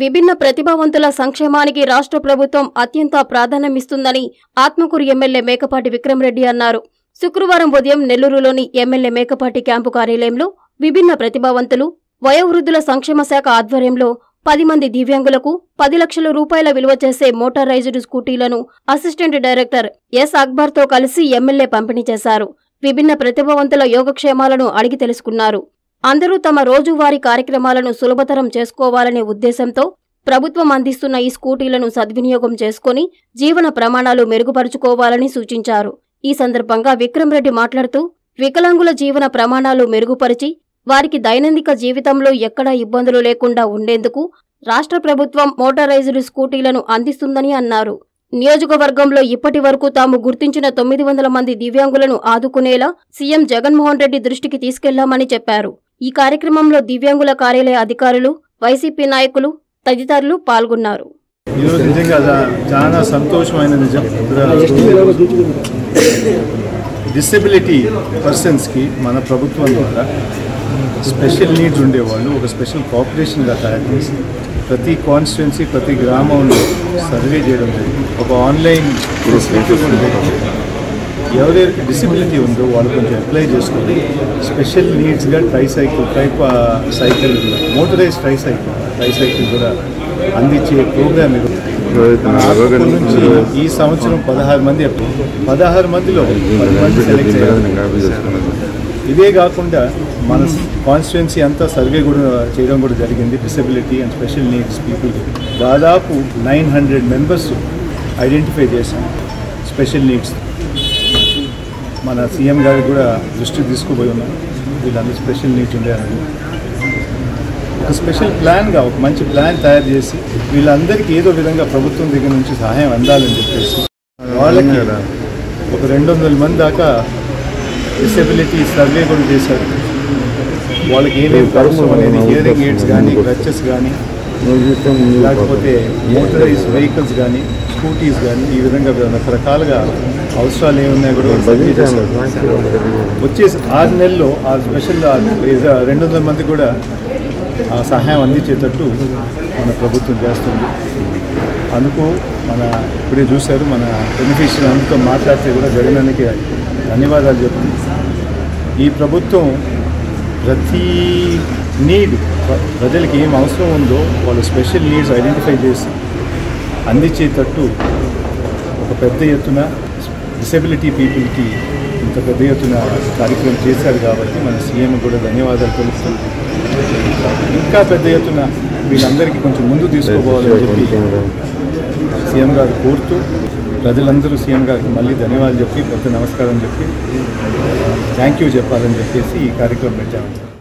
విభిన్న ప్రతిభావంతుల సంక్షేమానికి రాష్ట్ర ప్రభుత్వం అత్యంత ప్రాధాన్యమిస్తుందని ఆత్మకూరు ఎమ్మెల్యే మేకపాటి విక్రమరెడ్డి అన్నారు. శుక్రవారం ఉదయం నెల్లూరులోని ఎమ్మెల్యే మేకపాటి క్యాంపు కార్యాలయంలో విభిన్న ప్రతిభావంతులు వయోవృద్ధుల సంక్షేమ శాఖ ఆధ్వర్యంలో పది మంది దివ్యాంగులకు పది లక్షల రూపాయల విలువ చేసే మోటారైజ్డ్ స్కూటీలను అసిస్టెంట్ డైరెక్టర్ ఎస్. అక్బర్తో కలిసి ఎమ్మెల్యే పంపిణీ చేశారు. విభిన్న ప్రతిభావంతుల యోగక్షేమాలను అడిగి తెలుసుకున్నారు. అందరూ తమ రోజువారీ కార్యక్రమాలను సులభతరం చేసుకోవాలనే ఉద్దేశంతో ప్రభుత్వం అందిస్తున్న ఈ స్కూటీలను సద్వినియోగం చేసుకుని జీవన ప్రమాణాలు మెరుగుపరుచుకోవాలని సూచించారు. ఈ సందర్భంగా విక్రమరెడ్డి మాట్లాడుతూ వికలాంగుల జీవన ప్రమాణాలు మెరుగుపరిచి వారికి దైనందిక జీవితంలో ఎక్కడా ఇబ్బందులు లేకుండా ఉండేందుకు రాష్ట్ర ప్రభుత్వం మోటరైజ్డ్ స్కూటీలను అందిస్తుందని అన్నారు. నియోజకవర్గంలో ఇప్పటి వరకు తాము గుర్తించిన తొమ్మిది వందల మంది దివ్యాంగులను ఆదుకునేలా సీఎం జగన్మోహన్ రెడ్డి దృష్టికి తీసుకెళ్ళామని చెప్పారు. ఈ కార్యక్రమంలో దివ్యాంగుల కార్యాలయ అధికారులు వైసీపీ నాయకులు తదితరులు పాల్గొన్నారు. ఈరోజు నిజంగా చాలా సంతోషమైన నిజం. డిసెబిలిటీ పర్సన్స్కి మన ప్రభుత్వం ద్వారా స్పెషల్ నీడ్స్ ఉండేవాళ్ళు ఒక స్పెషల్ కోఆపరేషన్గా తయారు చేసి ప్రతి కాన్స్టిట్యున్సీ ప్రతి గ్రామంలో సర్వే చేయడం జరిగింది. ఒక ఆన్లైన్ ఫెసిలిటీ కూడా ఎవరెవరికి డిసెబిలిటీ ఉందో వాళ్ళు కొంచెం అప్లై చేసుకొని special నీడ్స్గా tricycle type cycle motorize tricycle tricycle కూడా అందించే ప్రోగ్రామ్ నుంచి ఈ సంవత్సరం పదహారు మంది పదహారు మందిలో పది మంది సెలెక్ట్ అయ్యారు. ఇదే కాకుండా మన కాన్స్టిట్యున్సీ అంతా సర్వే కూడా చేయడం కూడా జరిగింది. Disability and special needs people దాదాపు నైన్ హండ్రెడ్ మెంబర్స్ ఐడెంటిఫై చేశాం. స్పెషల్ నీడ్స్ మన సీఎం గారికి కూడా దృష్టికి తీసుకుపోయి ఉన్నాం వీళ్ళందరూ స్పెషల్ నీడ్స్ ఉండాలని ఒక స్పెషల్ ప్లాన్గా ఒక మంచి ప్లాన్ తయారు చేసి వీళ్ళందరికీ ఏదో విధంగా ప్రభుత్వం దగ్గర నుంచి సహాయం అందాలని చెప్పేసి వాళ్ళకి ఒక రెండు వందల మంది దాకా డిసెబిలిటీ సర్వే కూడా చేశారు. వాళ్ళకి ఏమేమి అవసరం అనేది హియరింగ్ ఎయిడ్స్ కానీ క్రచెస్ కానీ లేకపోతే మోటరైజ్ వెహికల్స్ కానీ స్కూటీస్ కానీ ఈ విధంగా రకరకాలుగా అవసరాలు ఏమున్నాయో కూడా వచ్చేసి ఆరు నెలల్లో ఆ స్పెషల్ రెండు వందల మంది కూడా ఆ సహాయం అందించేటట్టు మన ప్రభుత్వం చేస్తుంది. అందుకు మన ఇప్పుడే చూశారు మన బెనిఫిషియర్ అందుతో మాట్లాడితే కూడా జగనానికి ధన్యవాదాలు చెప్తుంది ఈ ప్రభుత్వం ప్రతి నీడ్ ప్రజలకి ఏం అవసరం ఉందో వాళ్ళు స్పెషల్ నీడ్స్ ఐడెంటిఫై చేసి అందించేటట్టు ఒక పెద్ద ఎత్తున డిసెబిలిటీ పీపుల్కి ఇంత పెద్ద ఎత్తున కార్యక్రమం చేశారు కాబట్టి మన సీఎం కూడా ధన్యవాదాలు తెలుపుతున్నాం ఇంకా పెద్ద ఎత్తున వీళ్ళందరికీ కొంచెం ముందు తీసుకోపోవాలని చెప్పి సీఎం గారు కోరుతూ ప్రజలందరూ సీఎం గారికి మళ్ళీ ధన్యవాదాలు చెప్పి పెద్ద నమస్కారం చెప్పి థ్యాంక్ యూ చెప్పాలని చెప్పేసి ఈ కార్యక్రమం పెట్టాము.